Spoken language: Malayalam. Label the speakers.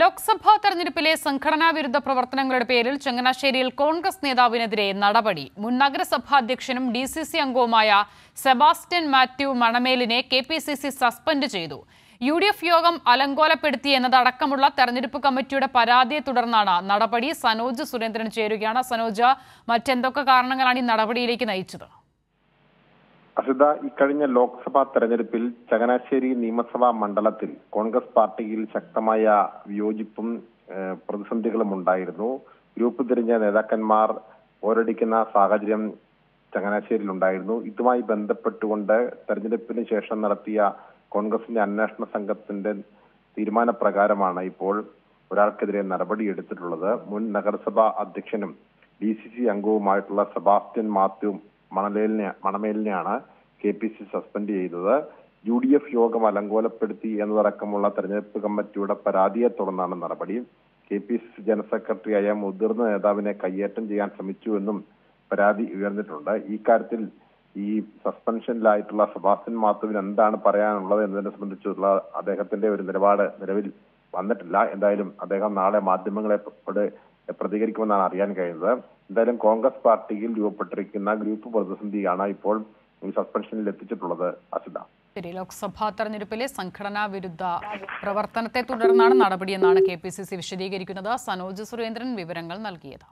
Speaker 1: ലോക്സഭാ തെരഞ്ഞെടുപ്പിലെ സംഘടനാ വിരുദ്ധ പ്രവർത്തനങ്ങളുടെ പേരിൽ ചങ്ങനാശ്ശേരിയിൽ കോൺഗ്രസ് നേതാവിനെതിരെ നടപടി. മുൻ നഗരസഭാ അധ്യക്ഷനും ഡി സി സി അംഗവുമായ Sebastian Mathew മണമേലിനെ K P C C suspend ചെയ്തു. യു ഡി എഫ് യോഗം അലങ്കോലപ്പെടുത്തി എന്നതടക്കമുള്ള തെരഞ്ഞെടുപ്പ് കമ്മിറ്റിയുടെ പരാതിയെ തുടർന്നാണ് നടപടി. സനോജ് സുരേന്ദ്രൻ ചേരുകയാണ്. സനോജ മറ്റെന്തൊക്കെ കാരണങ്ങളാണ് ഈ നടപടിയിലേക്ക് നയിച്ചത്?
Speaker 2: അസിത ഇക്കഴിഞ്ഞ ലോക്സഭാ തെരഞ്ഞെടുപ്പിൽ ചങ്ങനാശ്ശേരി നിയമസഭാ മണ്ഡലത്തിൽ കോൺഗ്രസ് പാർട്ടിയിൽ ശക്തമായ വിയോജിപ്പും പ്രതിസന്ധികളും ഉണ്ടായിരുന്നു. ഗ്രൂപ്പ് തിരിഞ്ഞ നേതാക്കന്മാർ പോരടിക്കുന്ന സാഹചര്യം ചങ്ങനാശ്ശേരിയിൽ ഉണ്ടായിരുന്നു ഇതുമായി ബന്ധപ്പെട്ടുകൊണ്ട് തെരഞ്ഞെടുപ്പിന് ശേഷം നടത്തിയ കോൺഗ്രസിന്റെ അന്വേഷണ സംഘത്തിന്റെ തീരുമാനപ്രകാരമാണ് ഇപ്പോൾ ഒരാൾക്കെതിരെ നടപടി എടുത്തിട്ടുള്ളത്. മുൻ നഗരസഭാ അധ്യക്ഷനും ഡി സി സി അംഗവുമായിട്ടുള്ള സെബാസ്റ്റ്യൻ മാത്യു മണലേലിനെ മണമേലിനെയാണ് കെ പി സി സസ്പെൻഡ് ചെയ്തത്. യു ഡി എഫ് യോഗം അലങ്കോലപ്പെടുത്തി എന്നതടക്കമുള്ള തെരഞ്ഞെടുപ്പ് കമ്മിറ്റിയുടെ പരാതിയെ തുടർന്നാണ് നടപടി. കെ പി സി ജനറൽ സെക്രട്ടറിയായ മുതിർന്ന നേതാവിനെ കയ്യേറ്റം ചെയ്യാൻ ശ്രമിച്ചുവെന്നും പരാതി ഉയർന്നിട്ടുണ്ട്. ഈ കാര്യത്തിൽ ഈ സസ്പെൻഷനിലായിട്ടുള്ള സെബാസ്റ്റ്യൻ മാത്തുവിന് എന്താണ് പറയാനുള്ളത് എന്നതിനെ സംബന്ധിച്ചുള്ള അദ്ദേഹത്തിന്റെ ഒരു നിലപാട് നിലവിൽ വന്നിട്ടില്ല. എന്തായാലും അദ്ദേഹം നാളെ മാധ്യമങ്ങളോട് പ്രതികരിക്കുമെന്നാണ് അറിയാൻ കഴിയുന്നത്. എന്തായാലും കോൺഗ്രസ് പാർട്ടിയിൽ രൂപപ്പെട്ടിരിക്കുന്ന ഗ്രൂപ്പ് പ്രതിസന്ധിയാണ് ഇപ്പോൾ ഈ സസ്പെൻഷനിൽ എത്തിച്ചിട്ടുള്ളത് അസിത.
Speaker 1: ശരി ലോക്സഭാ തെരഞ്ഞെടുപ്പിലെ സംഘടനാ വിരുദ്ധ പ്രവർത്തനത്തെ തുടർന്നാണ് നടപടിയെന്നാണ് കെ പി സി സി വിശദീകരിക്കുന്നത്. സനോജ് സുരേന്ദ്രൻ വിവരങ്ങൾ നൽകിയത്.